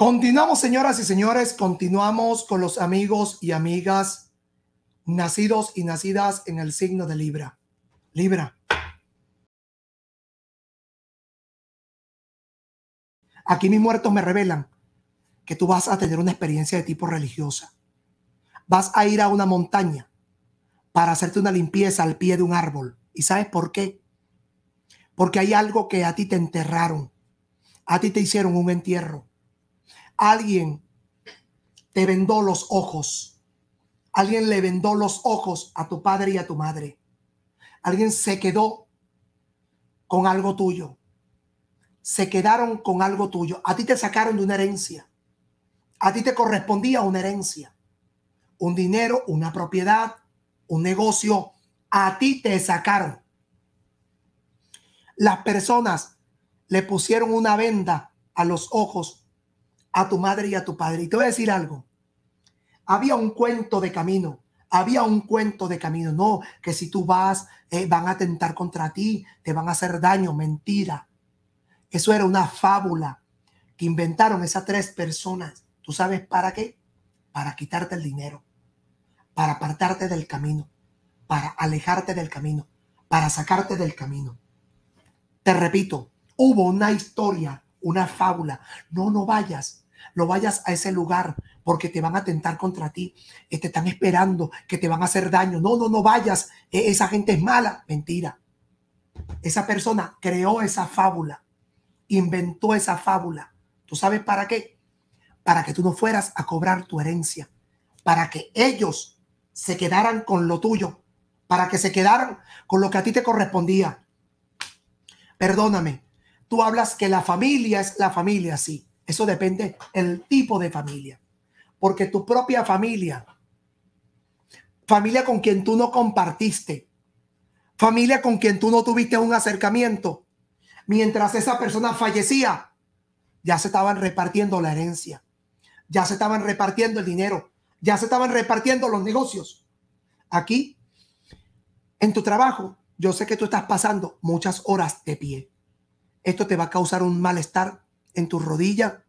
Continuamos, señoras y señores, continuamos con los amigos y amigas nacidos y nacidas en el signo de Libra. Libra. Aquí mis muertos me revelan que tú vas a tener una experiencia de tipo religiosa. Vas a ir a una montaña para hacerte una limpieza al pie de un árbol. ¿Y sabes por qué? Porque hay algo que a ti te enterraron. A ti te hicieron un entierro Alguien te vendó los ojos. Alguien le vendó los ojos a tu padre y a tu madre. Alguien se quedó con algo tuyo. Se quedaron con algo tuyo. A ti te sacaron de una herencia. A ti te correspondía una herencia. Un dinero, una propiedad, un negocio. A ti te sacaron. Las personas le pusieron una venda a los ojos a tu madre y a tu padre. Y te voy a decir algo. Había un cuento de camino. Había un cuento de camino. No, que si tú vas, eh, van a atentar contra ti, te van a hacer daño. Mentira. Eso era una fábula que inventaron esas tres personas. ¿Tú sabes para qué? Para quitarte el dinero, para apartarte del camino, para alejarte del camino, para sacarte del camino. Te repito, hubo una historia, una fábula. No, no vayas no vayas a ese lugar porque te van a atentar contra ti, eh, te están esperando, que te van a hacer daño. No, no, no vayas, e, esa gente es mala. Mentira. Esa persona creó esa fábula, inventó esa fábula. ¿Tú sabes para qué? Para que tú no fueras a cobrar tu herencia, para que ellos se quedaran con lo tuyo, para que se quedaran con lo que a ti te correspondía. Perdóname, tú hablas que la familia es la familia, sí, eso depende el tipo de familia. Porque tu propia familia, familia con quien tú no compartiste, familia con quien tú no tuviste un acercamiento, mientras esa persona fallecía, ya se estaban repartiendo la herencia, ya se estaban repartiendo el dinero, ya se estaban repartiendo los negocios. Aquí, en tu trabajo, yo sé que tú estás pasando muchas horas de pie. Esto te va a causar un malestar en tu rodilla,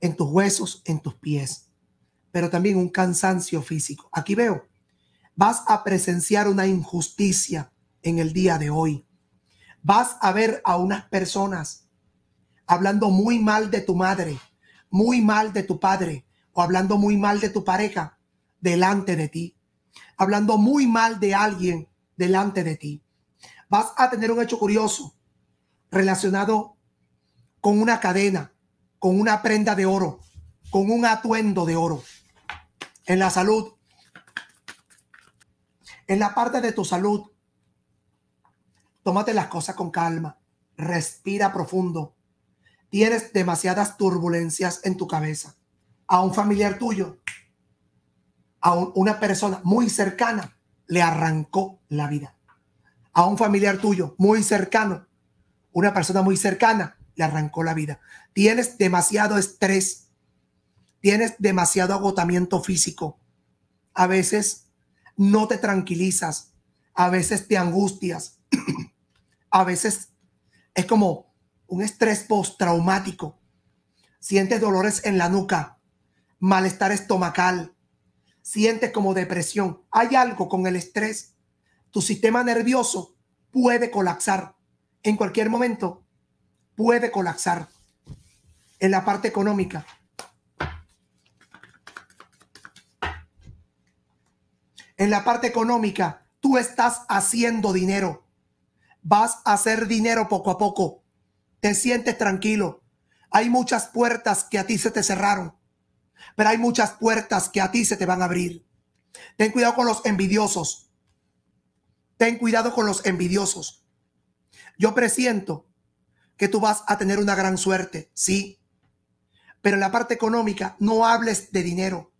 en tus huesos, en tus pies, pero también un cansancio físico. Aquí veo, vas a presenciar una injusticia en el día de hoy. Vas a ver a unas personas hablando muy mal de tu madre, muy mal de tu padre o hablando muy mal de tu pareja delante de ti, hablando muy mal de alguien delante de ti. Vas a tener un hecho curioso relacionado con una cadena, con una prenda de oro, con un atuendo de oro. En la salud, en la parte de tu salud, tómate las cosas con calma, respira profundo. Tienes demasiadas turbulencias en tu cabeza. A un familiar tuyo, a una persona muy cercana, le arrancó la vida. A un familiar tuyo muy cercano, una persona muy cercana, le arrancó la vida. Tienes demasiado estrés, tienes demasiado agotamiento físico. A veces no te tranquilizas, a veces te angustias, a veces es como un estrés postraumático. Sientes dolores en la nuca, malestar estomacal, sientes como depresión. Hay algo con el estrés. Tu sistema nervioso puede colapsar en cualquier momento puede colapsar en la parte económica. En la parte económica, tú estás haciendo dinero. Vas a hacer dinero poco a poco. Te sientes tranquilo. Hay muchas puertas que a ti se te cerraron, pero hay muchas puertas que a ti se te van a abrir. Ten cuidado con los envidiosos. Ten cuidado con los envidiosos. Yo presiento que tú vas a tener una gran suerte, sí. Pero en la parte económica no hables de dinero,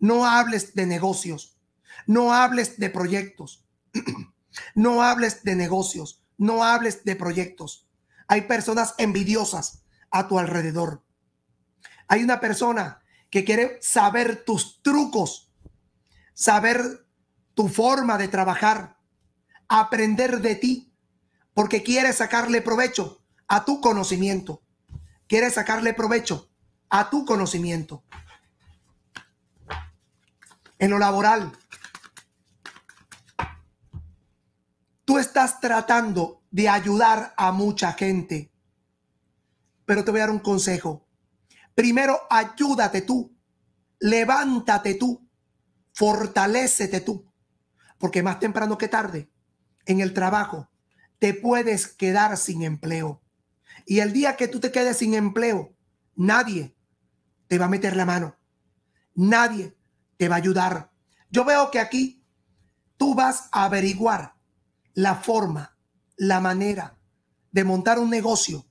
no hables de negocios, no hables de proyectos, no hables de negocios, no hables de proyectos. Hay personas envidiosas a tu alrededor. Hay una persona que quiere saber tus trucos, saber tu forma de trabajar, aprender de ti, porque quiere sacarle provecho a tu conocimiento. quieres sacarle provecho a tu conocimiento. En lo laboral, tú estás tratando de ayudar a mucha gente. Pero te voy a dar un consejo. Primero, ayúdate tú. Levántate tú. Fortalécete tú. Porque más temprano que tarde, en el trabajo, te puedes quedar sin empleo. Y el día que tú te quedes sin empleo, nadie te va a meter la mano. Nadie te va a ayudar. Yo veo que aquí tú vas a averiguar la forma, la manera de montar un negocio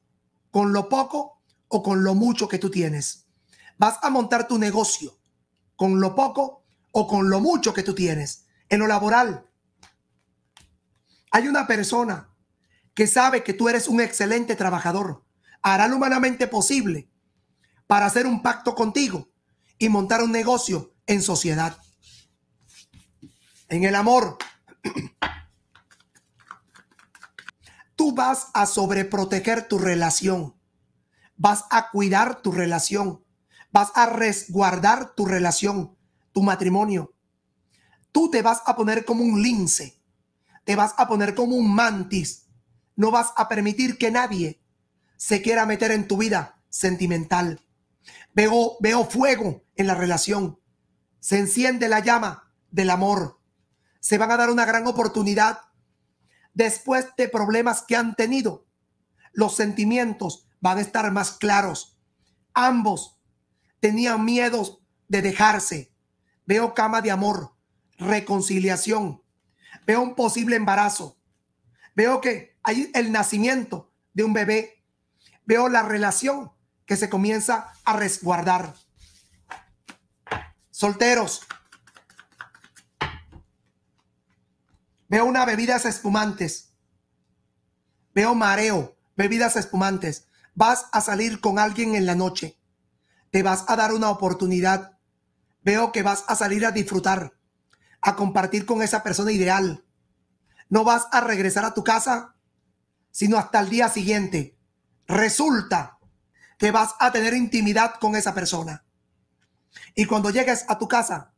con lo poco o con lo mucho que tú tienes. Vas a montar tu negocio con lo poco o con lo mucho que tú tienes. En lo laboral, hay una persona que sabe que tú eres un excelente trabajador. Hará lo humanamente posible para hacer un pacto contigo y montar un negocio en sociedad. En el amor, tú vas a sobreproteger tu relación, vas a cuidar tu relación, vas a resguardar tu relación, tu matrimonio. Tú te vas a poner como un lince, te vas a poner como un mantis. No vas a permitir que nadie se quiera meter en tu vida sentimental. Veo, veo fuego en la relación. Se enciende la llama del amor. Se van a dar una gran oportunidad después de problemas que han tenido, los sentimientos van a estar más claros. Ambos tenían miedo de dejarse. Veo cama de amor, reconciliación. Veo un posible embarazo. Veo que hay el nacimiento de un bebé. Veo la relación que se comienza a resguardar. Solteros, Veo una bebidas espumantes. Veo mareo, bebidas espumantes. Vas a salir con alguien en la noche. Te vas a dar una oportunidad. Veo que vas a salir a disfrutar, a compartir con esa persona ideal. No vas a regresar a tu casa, sino hasta el día siguiente. Resulta que vas a tener intimidad con esa persona. Y cuando llegues a tu casa,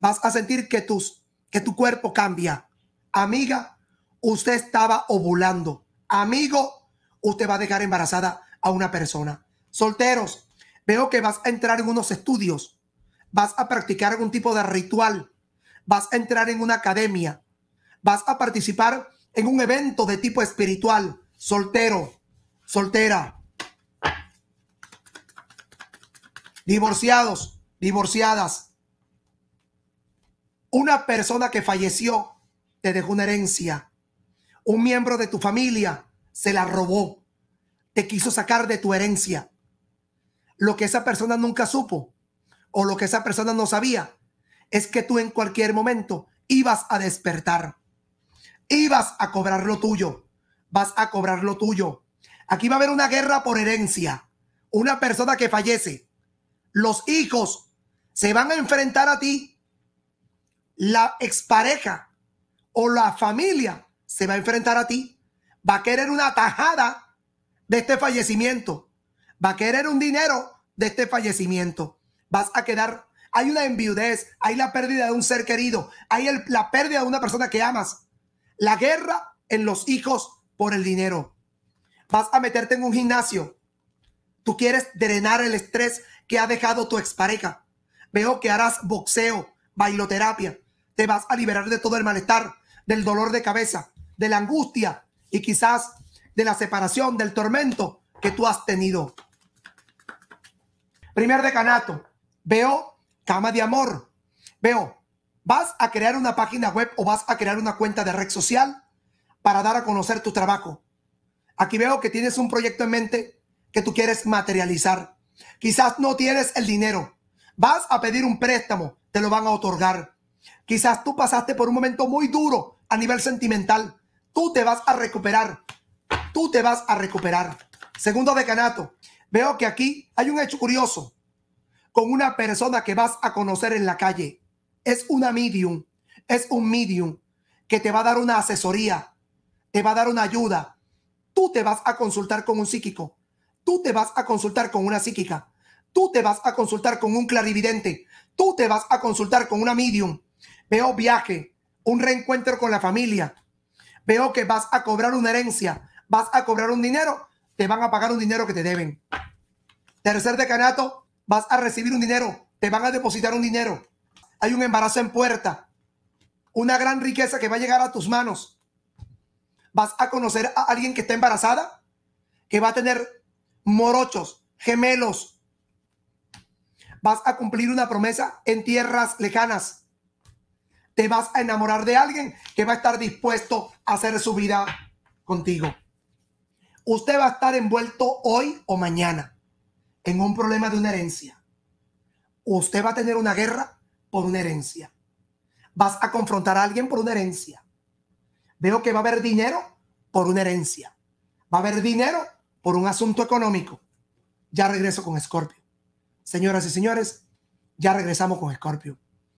vas a sentir que, tus, que tu cuerpo cambia, Amiga, usted estaba ovulando. Amigo, usted va a dejar embarazada a una persona. Solteros, veo que vas a entrar en unos estudios, vas a practicar algún tipo de ritual, vas a entrar en una academia, vas a participar en un evento de tipo espiritual. Soltero, soltera. Divorciados, divorciadas. Una persona que falleció te dejó una herencia. Un miembro de tu familia se la robó. Te quiso sacar de tu herencia. Lo que esa persona nunca supo o lo que esa persona no sabía es que tú en cualquier momento ibas a despertar. Ibas a cobrar lo tuyo. Vas a cobrar lo tuyo. Aquí va a haber una guerra por herencia. Una persona que fallece. Los hijos se van a enfrentar a ti. La expareja o la familia se va a enfrentar a ti, va a querer una tajada de este fallecimiento, va a querer un dinero de este fallecimiento, vas a quedar, hay una enviudez, hay la pérdida de un ser querido, hay la pérdida de una persona que amas, la guerra en los hijos por el dinero, vas a meterte en un gimnasio, tú quieres drenar el estrés que ha dejado tu expareja, veo que harás boxeo, bailoterapia, te vas a liberar de todo el malestar, del dolor de cabeza, de la angustia y quizás de la separación, del tormento que tú has tenido. Primer decanato, veo cama de amor. Veo, vas a crear una página web o vas a crear una cuenta de red social para dar a conocer tu trabajo. Aquí veo que tienes un proyecto en mente que tú quieres materializar. Quizás no tienes el dinero. Vas a pedir un préstamo, te lo van a otorgar. Quizás tú pasaste por un momento muy duro a nivel sentimental. Tú te vas a recuperar. Tú te vas a recuperar. Segundo decanato. Veo que aquí hay un hecho curioso con una persona que vas a conocer en la calle. Es una medium. Es un medium que te va a dar una asesoría. Te va a dar una ayuda. Tú te vas a consultar con un psíquico. Tú te vas a consultar con una psíquica. Tú te vas a consultar con un clarividente. Tú te vas a consultar con una medium. Veo viaje, un reencuentro con la familia. Veo que vas a cobrar una herencia. Vas a cobrar un dinero. Te van a pagar un dinero que te deben. Tercer decanato, vas a recibir un dinero. Te van a depositar un dinero. Hay un embarazo en puerta. Una gran riqueza que va a llegar a tus manos. Vas a conocer a alguien que está embarazada, que va a tener morochos, gemelos. Vas a cumplir una promesa en tierras lejanas. Te vas a enamorar de alguien que va a estar dispuesto a hacer su vida contigo. Usted va a estar envuelto hoy o mañana en un problema de una herencia. Usted va a tener una guerra por una herencia. Vas a confrontar a alguien por una herencia. Veo que va a haber dinero por una herencia. Va a haber dinero por un asunto económico. Ya regreso con Scorpio. Señoras y señores, ya regresamos con Scorpio.